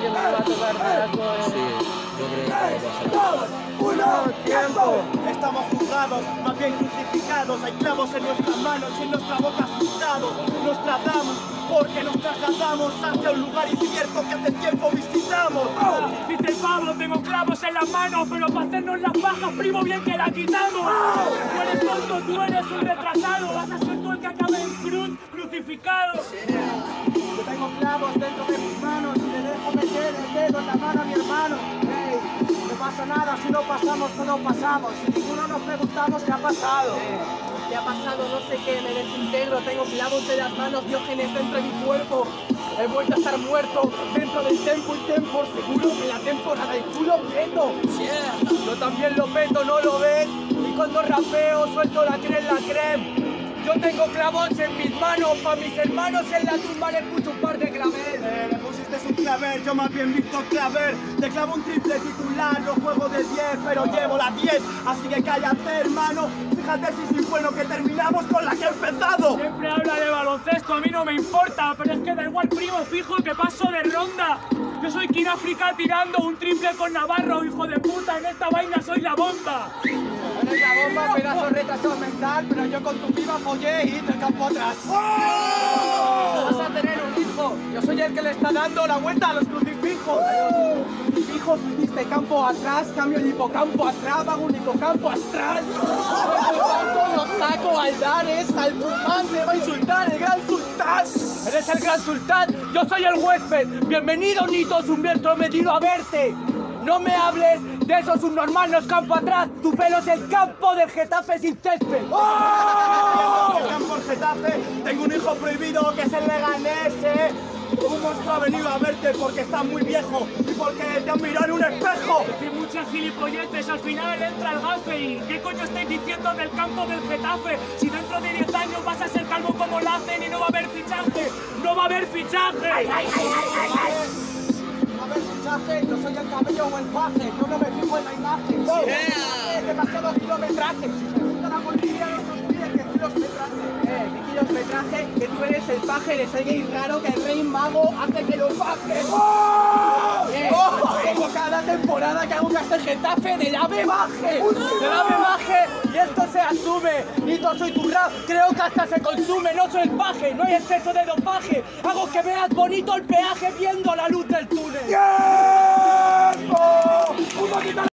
que me va a tocar Estamos juzgados, más bien crucificados. Hay clavos en nuestras manos y en nuestra boca asustados. Nos tratamos porque nos trasladamos hacia un lugar incierto que hace tiempo visitamos. Dice Pablo, tengo clavos en las manos, pero para hacernos las bajas, primo, bien que la quitamos. Tú eres tonto, tú eres un retrasado, vas a ser tú el que acabe en cruz, crucificado. Yo tengo clavos dentro de mis pasa nada, si no pasamos, no nos pasamos. Si ninguno nos preguntamos qué ha pasado. ¿Qué ha pasado? No sé qué, me desintegro, tengo clavos en las manos, diógenes dentro de mi cuerpo. He vuelto a estar muerto dentro del tempo y tempo, seguro que la temporada del culo peto. Yo también lo peto, ¿no lo ves? Y cuando rapeo suelto la creme, la creme. Yo tengo clavos en mis manos, pa' mis hermanos en la tumba les puse un par de claveles. Eh, le pusiste un clavel, yo más bien visto clavel. Te clavo un triple titular, no de 10, pero llevo la 10. Así que cállate, hermano. Fíjate si soy bueno que terminamos con la que he empezado. Siempre habla de baloncesto, a mí no me importa, pero es que da igual, primo, fijo que paso de ronda. Yo soy King África tirando un triple con Navarro, hijo de puta, en esta vaina soy la bomba. Eres la bomba, pedazo retraso mental, pero yo con tu piba follé y el campo atrás. Vas a tener un hijo. Yo soy el que le está dando la vuelta a los crucifijos. Campo atrás, cambio el hipocampo atrás, hago un hipocampo astral. Los saco al dar es al sultán, le va a insultar el gran sultán. Eres el gran sultán, yo soy el huésped. Bienvenido, Nito Humberto, metido a verte. No me hables de esos subnormal, no es campo atrás. Tu pelo es el campo del Getafe sin césped. El campo Getafe, tengo un hijo prohibido que es el Leganés, eh. Un monstruo ha venido a verte porque estás muy viejo y porque te han mirado en un espejo. Decir muchas gilipolleces, al final entra el gafe. ¿Y qué coño estáis diciendo del campo del Getafe? Si dentro de 10 años vas a ser calvo como la hacen y no va a haber fichaje. ¡No va a haber fichaje! A ver, fichaje, yo soy el cabello o el paje, yo no me fijo en la imagen. Demasiado kilometraje, Que tú eres el paje, eres gay raro que el rey mago hace que lo baje. Eh, tengo cada temporada que hago que hasta el Getafe del ave baje. Del ave baje y esto se asume. Nito, soy tu rap, creo que hasta se consume. No soy el paje, no hay exceso de dopaje. Hago que veas bonito el peaje viendo la luz del túnel. ¡Tiempo!